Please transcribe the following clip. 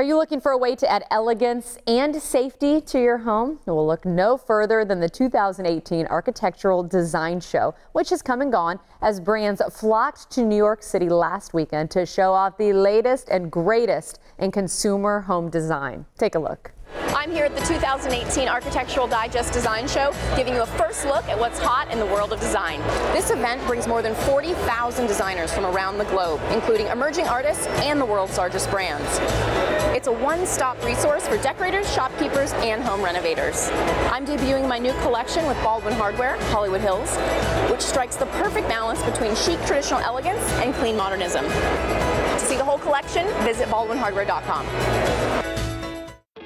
Are you looking for a way to add elegance and safety to your home? We'll look no further than the 2018 Architectural Design Show, which has come and gone as brands flocked to New York City last weekend to show off the latest and greatest in consumer home design. Take a look. I'm here at the 2018 Architectural Digest Design Show, giving you a first look at what's hot in the world of design. This event brings more than 40,000 designers from around the globe, including emerging artists and the world's largest brands. It's a one-stop resource for decorators, shopkeepers, and home renovators. I'm debuting my new collection with Baldwin Hardware, Hollywood Hills, which strikes the perfect balance between chic traditional elegance and clean modernism. To see the whole collection, visit baldwinhardware.com.